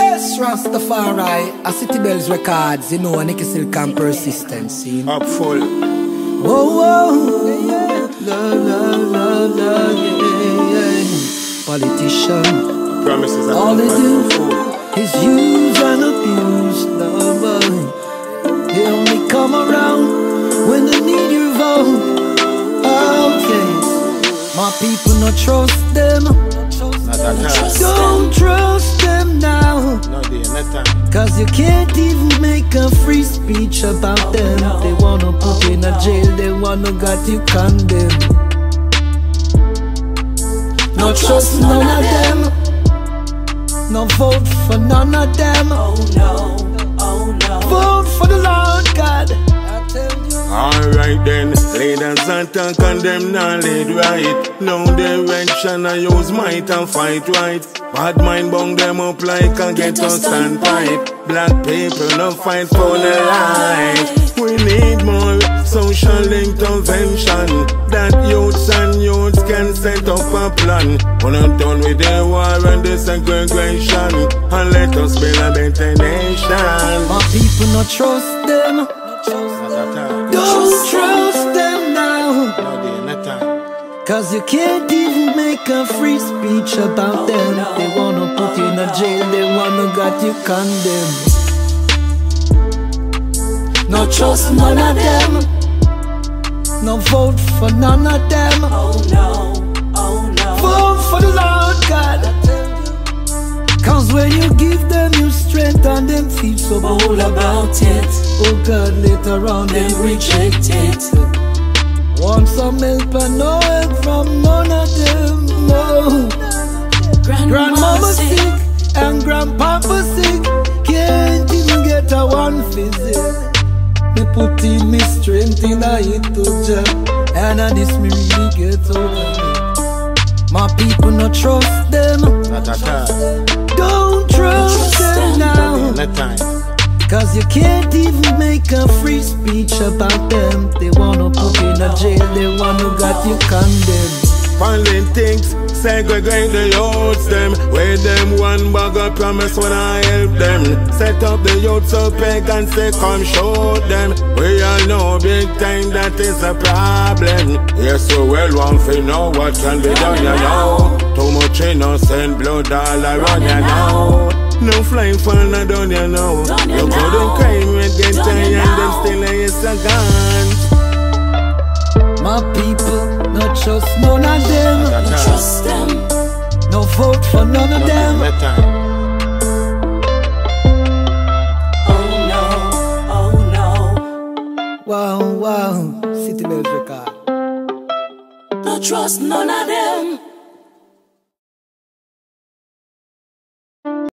Yes, Rastafari, a City Bells Records, you know, a Nicky Silk and Persistence. Up full. Whoa, whoa, yeah. Love, love, love, love, yeah, yeah. Politician, Promises all they do is use and abuse love. They only come around when they need your vote. Okay, my people not trust them. Not at all. Don't trust them time. Cause you can't even make a free speech about them. They wanna put you in a jail, they wanna got you condemned. No trust none of them. No vote for none of them. Oh no, leaders and talk and them not lead right. Now direction I use might and fight right. Bad mind bung them up like a ghetto standpipe. Black people no fight for the life. We need more social intervention. That youths and youths can set up a plan. When I'm done with the war and the segregation, and let us build a better nation. My people not trust them. Not at all. Don't trust them Cause you can't even make a free speech about them. They wanna put you in a jail, they wanna got you condemned. No trust none of them. No vote for none of them. Oh no, oh no. Vote for the Lord God. Cause when you give them you strength and them feel so bold about it, Oh God, later on then them reject it. Want some help and no help from none of them. No. Grandmama sick and grandpapa sick. Can't even get a one visit. Me put in me strength in a it to job. And I this me really get over me. My people not trust them. Not at all. Don't trust trust them them. now. Cause you can't even make a free speech about them. They jail, they wanna got you condemned. Politics, segregate the youths them. Where them one bag of promise when I help them. Set up the youths up and say come show them. We all know big time that is a problem. Yes, so well one thing know what can be done, you know. Too much innocent blood all around, you know. No flying fun, I don't you know. Done you You couldn't know. crime and get you and them know. still is a gun My people, not trust none of them. No Trust them, No vote for none of them. Oh no, oh no. Wow, wow. City Bells Record. No trust none of them.